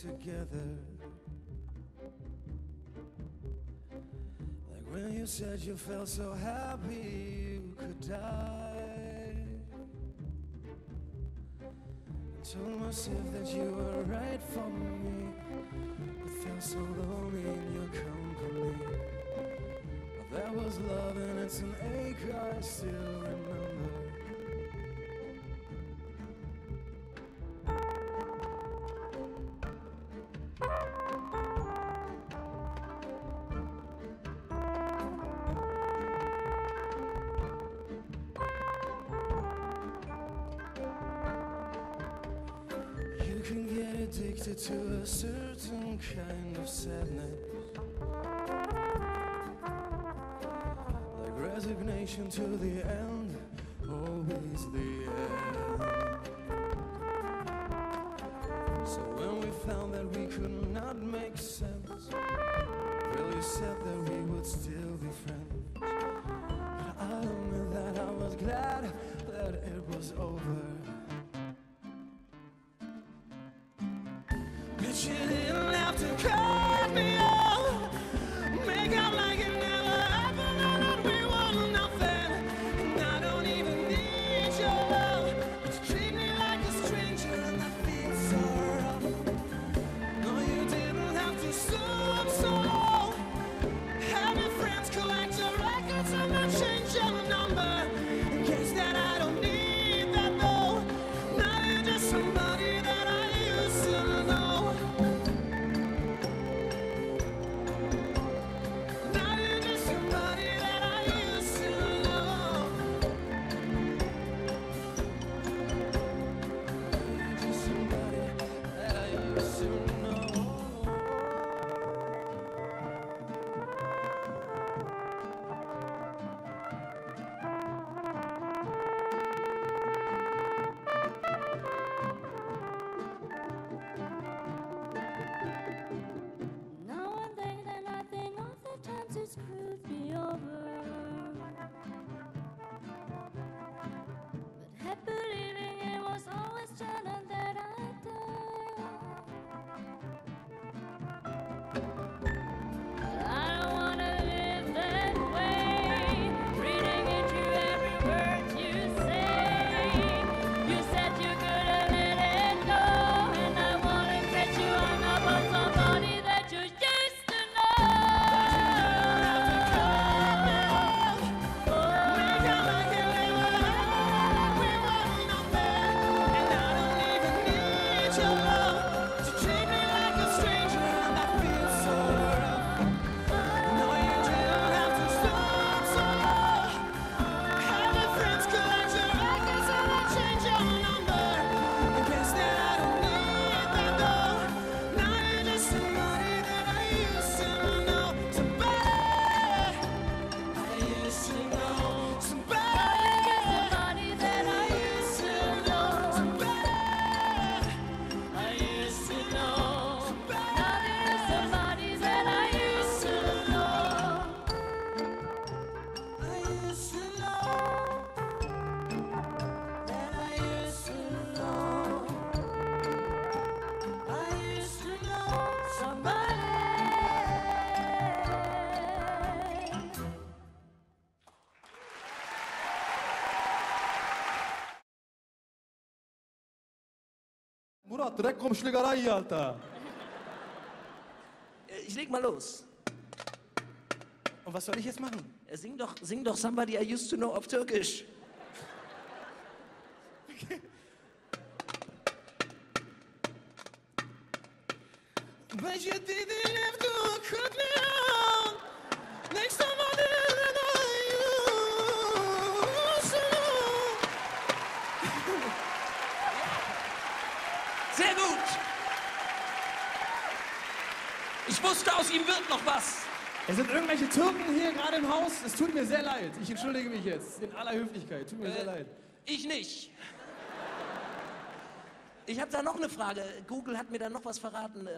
together. Like when you said you felt so happy you could die. I told myself that you were right for me, but felt so lonely in your company. But that was love and it's an ache I still remember. Addicted to a certain kind of sadness. Like resignation to the end, always the end. So when we found that we could not make sense, you said that we would still be friends. But I'll admit that I was glad that it was over. But you didn't Murat, direkt kommt Schlägerei hier, Alter. Äh, Ich leg mal los. Und was soll ich jetzt machen? Äh, Sing doch, sing doch Somebody I Used to Know auf Türkisch. But you didn't have to aus ihm wird noch was. Es sind irgendwelche Türken hier gerade im Haus. Es tut mir sehr leid. Ich entschuldige mich jetzt. In aller Höflichkeit. Tut mir sehr leid. Ich nicht. Ich habe da noch eine Frage. Google hat mir da noch was verraten.